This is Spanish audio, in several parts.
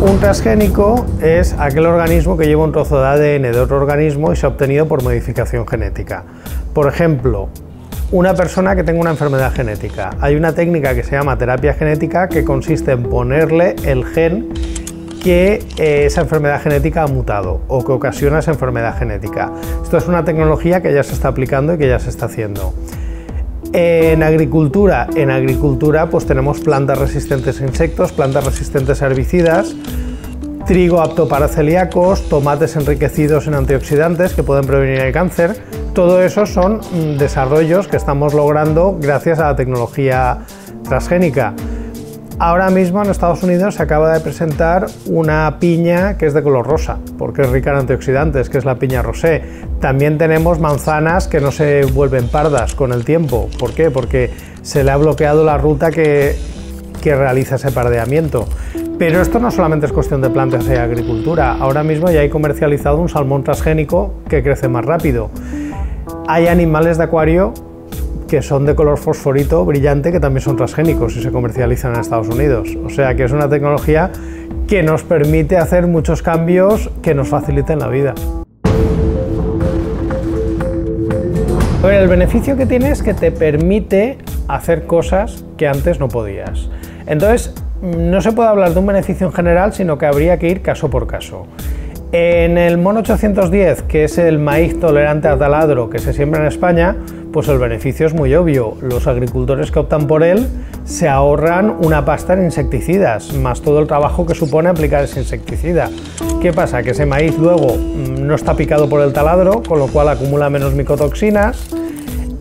Un transgénico es aquel organismo que lleva un trozo de ADN de otro organismo y se ha obtenido por modificación genética. Por ejemplo, una persona que tenga una enfermedad genética. Hay una técnica que se llama terapia genética que consiste en ponerle el gen que eh, esa enfermedad genética ha mutado o que ocasiona esa enfermedad genética. Esto es una tecnología que ya se está aplicando y que ya se está haciendo. En agricultura, en agricultura pues tenemos plantas resistentes a insectos, plantas resistentes a herbicidas, trigo apto para celíacos, tomates enriquecidos en antioxidantes que pueden prevenir el cáncer. Todo eso son mm, desarrollos que estamos logrando gracias a la tecnología transgénica. Ahora mismo en Estados Unidos se acaba de presentar una piña que es de color rosa, porque es rica en antioxidantes, que es la piña rosé. También tenemos manzanas que no se vuelven pardas con el tiempo. ¿Por qué? Porque se le ha bloqueado la ruta que, realiza ese pardeamiento. Pero esto no solamente es cuestión de plantas y agricultura. Ahora mismo ya hay comercializado un salmón transgénico que crece más rápido. Hay animales de acuario que son de color fosforito brillante que también son transgénicos y se comercializan en Estados Unidos. O sea que es una tecnología que nos permite hacer muchos cambios que nos faciliten la vida. el beneficio que tiene es que te permite hacer cosas que antes no podías. Entonces, no se puede hablar de un beneficio en general, sino que habría que ir caso por caso. En el MON 810, que es el maíz tolerante a taladro que se siembra en España, pues el beneficio es muy obvio. Los agricultores que optan por él se ahorran una pasta en insecticidas, más todo el trabajo que supone aplicar ese insecticida. ¿Qué pasa? Que ese maíz luego mm, no está picado por el taladro, con lo cual acumula menos micotoxinas.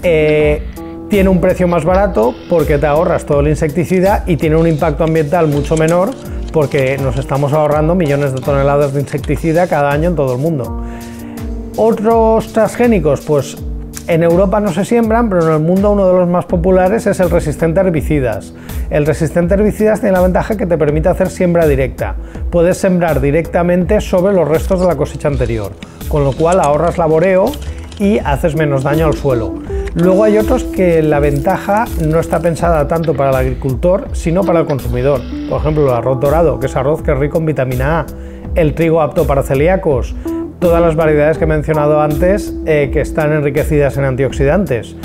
Eh, tiene un precio más barato porque te ahorras todo el insecticida y tiene un impacto ambiental mucho menor porque nos estamos ahorrando millones de toneladas de insecticida cada año en todo el mundo. Otros transgénicos, pues en Europa no se siembran, pero en el mundo uno de los más populares es el resistente a herbicidas. El resistente a herbicidas tiene la ventaja que te permite hacer siembra directa. Puedes sembrar directamente sobre los restos de la cosecha anterior, con lo cual ahorras laboreo y haces menos daño al suelo. Luego hay otros que la ventaja no está pensada tanto para el agricultor, sino para el consumidor. Por ejemplo, el arroz dorado, que es arroz que es rico en vitamina A, el trigo apto para celíacos, todas las variedades que he mencionado antes eh, que están enriquecidas en antioxidantes.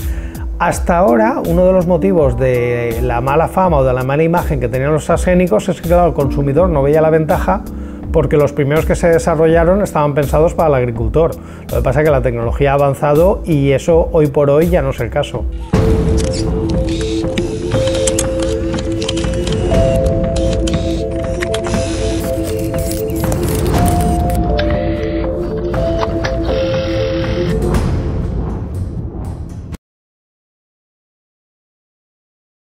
Hasta ahora, uno de los motivos de la mala fama o de la mala imagen que tenían los transgénicos es que el consumidor no veía la ventaja porque los primeros que se desarrollaron estaban pensados para el agricultor. Lo que pasa es que la tecnología ha avanzado y eso hoy por hoy ya no es el caso.